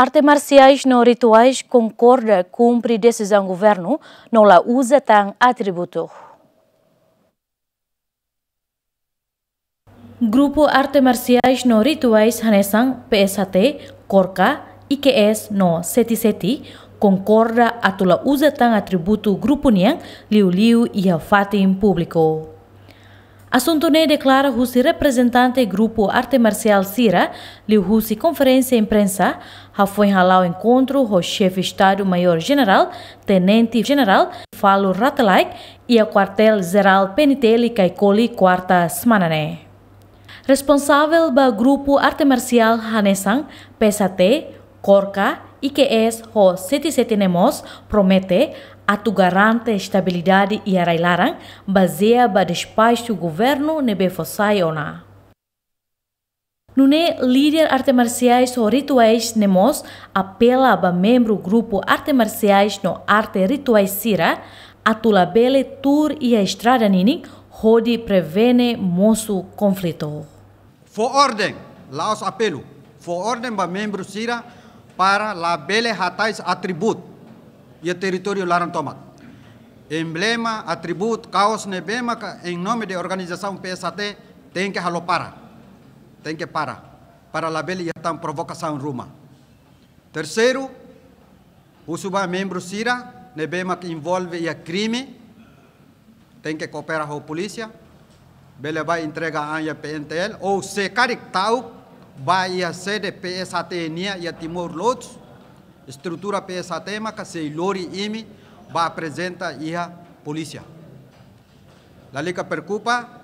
Arte marciais não rituais concorda cumpre decisão governo, não la usa tão atributo. Grupo Arte Marciais no Rituais Hanesang PSAT, Korka, IQS no 77, concorda a tula usa tang atributo grupo niang liu liu e fatim público. Assunto ne declara husi representante grupo Arte Marcial Sira, liu husi conferência imprensa, ha foi halau encontro o chefe Estado Maior General, Tenente General, Falo Ratalaik e a quartel geral Peniteli Kaikoli quarta semana ne. Responsável do grupo arte marcial Hanesang, PSAT, Korka, IQS ho 77 Nemos promete atu garante estabilidade e arailarang baseia ba despacho governo nebe fossai ona. Nune líder arte marciais ou rituais nemos apela ba membro grupo arte marciais no arte rituais sira atula bele tour e a estrada nini hodi prevene moço conflito. For ordem, lá os apelo, for ordem para membro Sira para la bele hatais atributo e território Larantomac. Emblema, atributo, caos nebema, em nome da organização PSAT, tem que para, tem que parar, para a bele e a provocação ruma. Terceiro, o suba membro Sira, nebema que envolve a crime, tem que cooperar com a polícia, bele vai entregar a PNTL ou se carik tau vai a sede PSAT e Timor Leste estrutura PSAT maka se lori imi vai apresenta a polícia lalika preocupa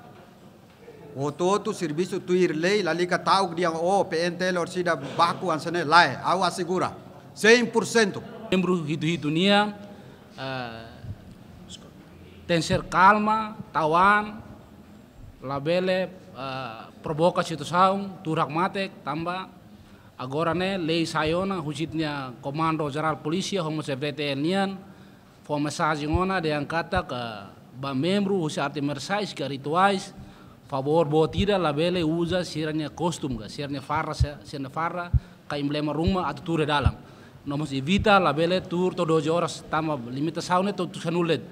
o todo serviço tuir lei lalika tau dia o PNTL or sida baku ansane lai au assegura 100% membro hidu-hidu nia uh, tem ser calma tawan labele uh, provoca situação turak mate tamba agora ne lei sayona hujitnya komando geral polisi homo sebrete nian fo mensagem ona de angkata ke ba membro husi arte mersais ke rituais favor bo tira labele usa siranya kostum ga siranya farra siranya farra ka emblema rumah atau ture dalam nomos evita labele tur to doze horas tamba limitação ne to tusanulet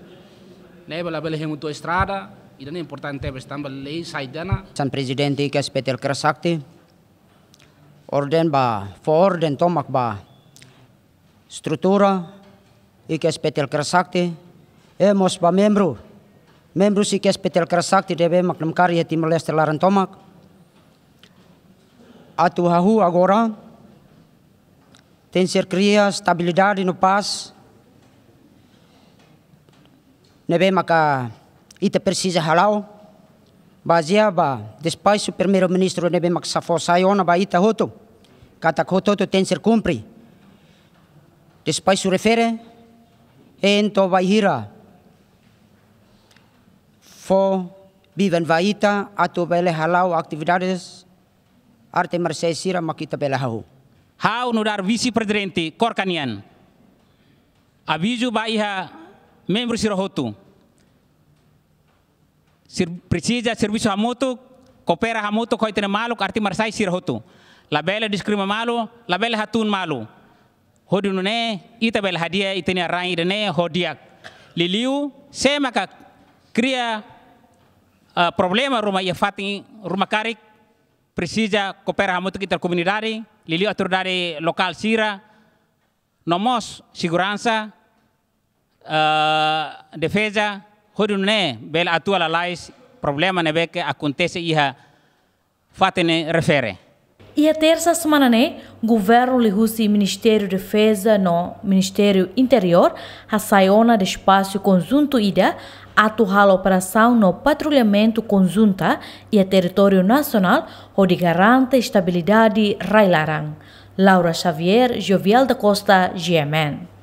ne labele hemu to estrada Idan importante bestamba lei saidana. San presidente ke spetel krasakti. Orden ba, for orden tomak ba. Struktura ike spetel krasakti. Emos ba membro. Membro si ke spetel krasakti debe maknam karya Timor Leste laran tomak. Atu hahu agora. Tem ser cria stabilidade no paz. Nebe maka ita precisa halau bazia ba despacho primeiro ministro nebe maksafo sayona ba ita hoto kata hoto to tem ser cumpri. Despacho refere ento vai hira fo viven vaita atu bele halau atividades arte marcesira makita bele hau. Hau no dar vice presidente korkanian. Aviso ba iha membro sirohotu sir, precisa serviço hamutu, coopera hamutu koi tene malu, arti marsai sir hotu. La bela diskrima malu, la bela hatun malu. Hodi ne, ita bela hadia itene arang ne hodiak. Liliu, se maka cria uh, problema rumah ia fating rumah karik precisa coopera hamutu kita comunidade, liliu atur dari lokal sira, nomos segurança, uh, defesa, hodu ne bel atua la lais problema ne beke acontece iha fatene refere E a terça semana, né, governo lihusi Ministério de Defesa no Ministério Interior, a saiona de espaço conjunto ida, atuar a operação no patrulhamento conjunta e a território nacional, onde garante estabilidade railarang. Laura Xavier, Jovial da Costa, GMN.